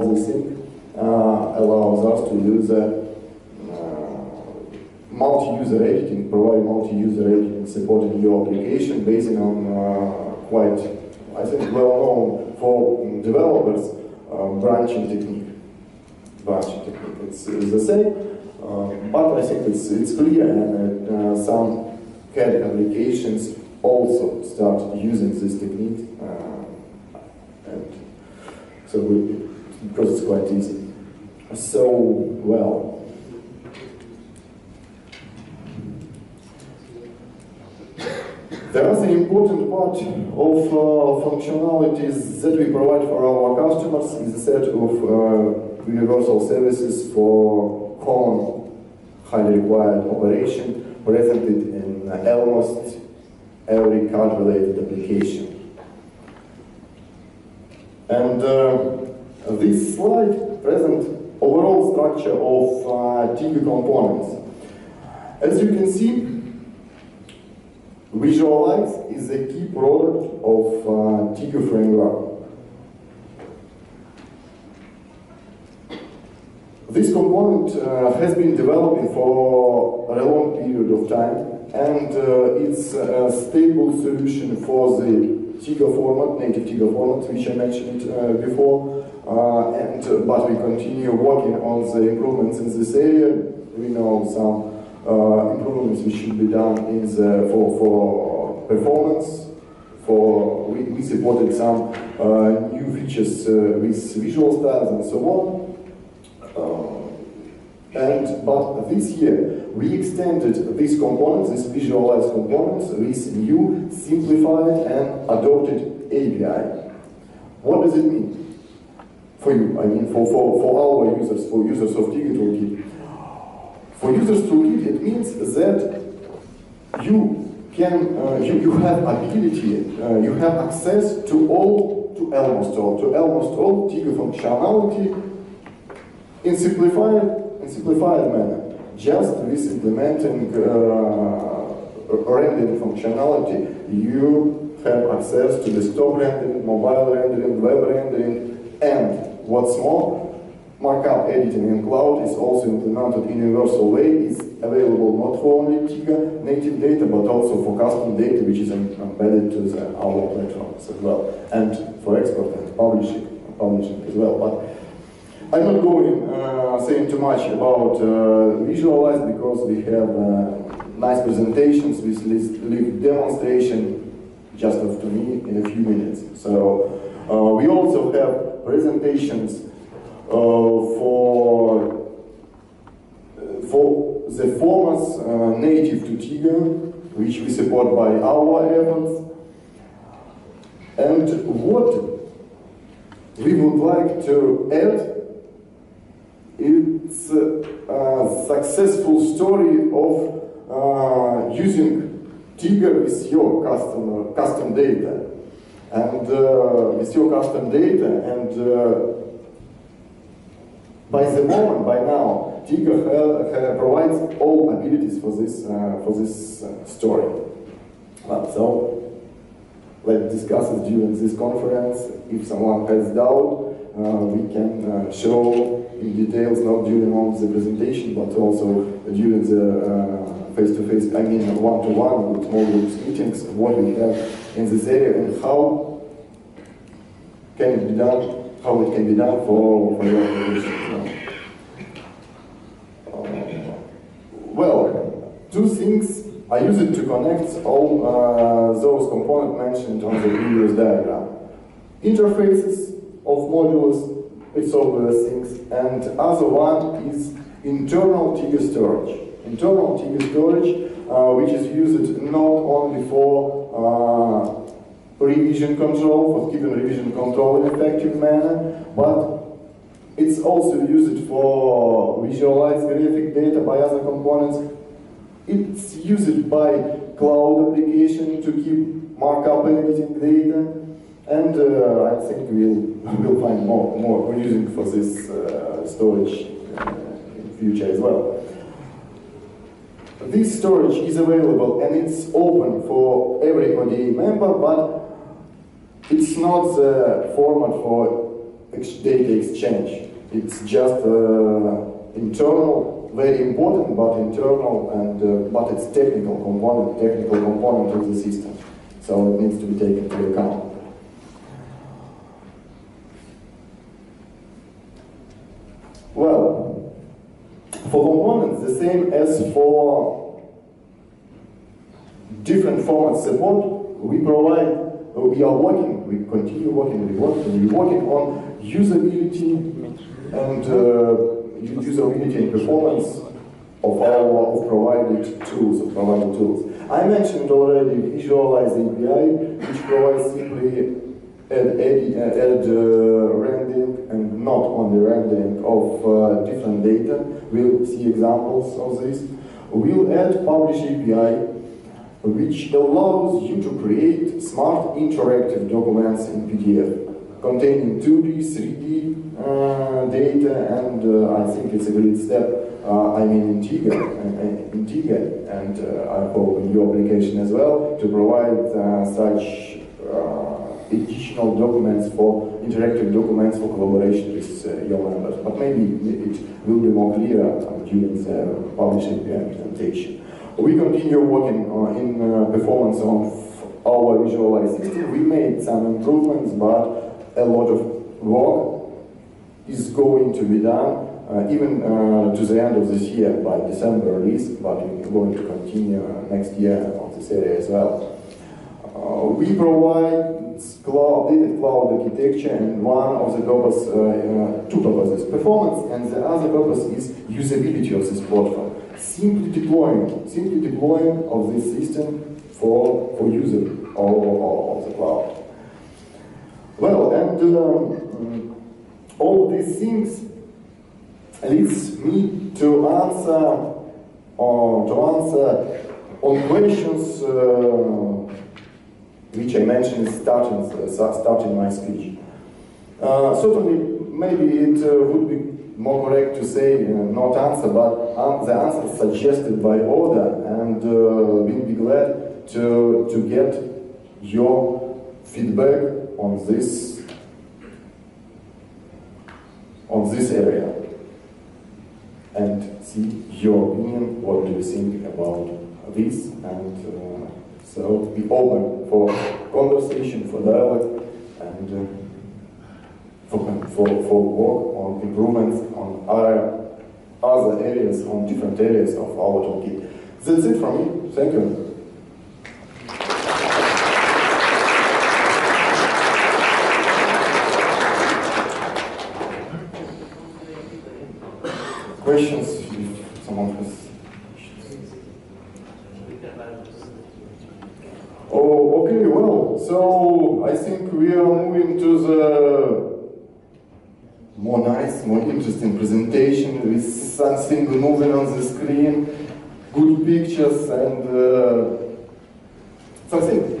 this thing uh, allows us to use a multi-user editing, provide multi-user editing supporting your application based on uh, quite, I think, well-known for developers uh, branching technique. Branching technique, it's, it's the same, uh, but I think it's, it's clear and uh, some CAD applications also start using this technique, uh, and so we, because it's quite easy. So, well, The other important part of uh, functionalities that we provide for our customers is a set of uh, universal services for common, highly required operation presented in almost every CAD-related application. And uh, this slide presents overall structure of uh, Teigha components. As you can see, Visualize is a key product of uh, Teigha framework. This component uh, has been developing for a long period of time and uh, it's a stable solution for the Teigha format, native Teigha format, which I mentioned uh, before. Uh, and, uh, but we continue working on the improvements in this area. We know some uh, improvements which should be done in the, for, for performance. For we, we supported some uh, new features with visual styles and so on. And but this year we extended these components, these visualized components, with new simplified and adopted API. What does it mean for you? I mean, for, for, for our users, for users of Teigha Toolkit. For users toolkit, it means that you can, uh, you, you have ability, uh, you have access to all, to almost all, to almost all Teigha functionality in simplified, in simplified manner, just with implementing uh, rendering functionality. You have access to desktop rendering, mobile rendering, web rendering, and what's more, Markup editing in cloud is also implemented in a universal way. It's available not only Teigha native data, but also for custom data, which is embedded to the, our platforms as well, and for export and publishing, publishing as well. But I'm not going uh, saying too much about uh, visualize because we have uh, nice presentations with live demonstration just after me in a few minutes. So uh, we also have presentations uh, for for the formats uh, native to Teigha, which we support by our efforts. And what we would like to add it's a successful story of uh, using Teigha with your customer, custom data. And uh, with your custom data and uh, by the moment, by now, Teigha provides all abilities for this, uh, for this uh, story. Uh, so, let's discuss it during this conference. If someone has doubt, uh, we can uh, show in details, not during all the presentation, but also during the uh, face-to-face, -face, I mean one-to-one -one with small groups meetings, what we have in this area and how can it be done, how it can be done for, for your organization. Well, two things. I use it to connect all uh, those components mentioned on the previous diagram. Interfaces of modules, it's all those things. And other one is internal Teigha storage. Internal Teigha storage, uh, which is used not only for uh, revision control, for keeping revision control in effective manner, but it's also used for visualize graphic data by other components. It's used by cloud application to keep markup editing data. And uh, I think we'll, we'll find more, more using for this uh, storage uh, in future as well. This storage is available and it's open for every ODA member, but it's not the format for data exchange. It's just uh, internal, very important, but internal, and uh, but it's technical component, technical component of the system. So it needs to be taken into account. Well, for components, the same as for different format support, we provide, uh, we are working, we continue working, we work, we working on usability and uh, usability and performance of our of provided tools, of provided tools. I mentioned already Visualize API, which provides simply add, add, add uh, rendering and not only rendering of uh, different data. We'll see examples of this. We'll add Publish API, which allows you to create smart interactive documents in PDF containing 2D, 3D uh, data, and uh, I think it's a great step. Uh, I mean, Integra, uh, Integra, and uh, I hope in your application as well to provide uh, such uh, additional documents for interactive documents for collaboration with uh, your members. But maybe it will be more clear during the publish API presentation. We continue working uh, in uh, performance on our visualized system. We made some improvements, but a lot of work is going to be done uh, even uh, to the end of this year by December release, but we're going to continue uh, next year on this area as well. Uh, we provide cloud, data cloud architecture, and one of the purpose, uh, uh, two purposes, performance, and the other purpose is usability of this platform. Simply deploying, simply deploying of this system for, for user all, of the cloud. Well, and um, all these things leads me to answer or to answer on questions uh, which I mentioned starting uh, starting my speech. Uh, certainly, maybe it uh, would be more correct to say uh, not answer, but um, the answer suggested by order, and uh, we'll be glad to to get your feedback on this on this area and see your opinion. What do you think about this? And uh, so be open for conversation, for dialogue, and uh, for, for, for work on improvements on other, other areas, on different areas of our toolkit. That's it from me. Thank you. Questions, if someone has Okay, well, so I think we are moving to the more nice, more interesting presentation with something moving on the screen, good pictures, and uh, so I think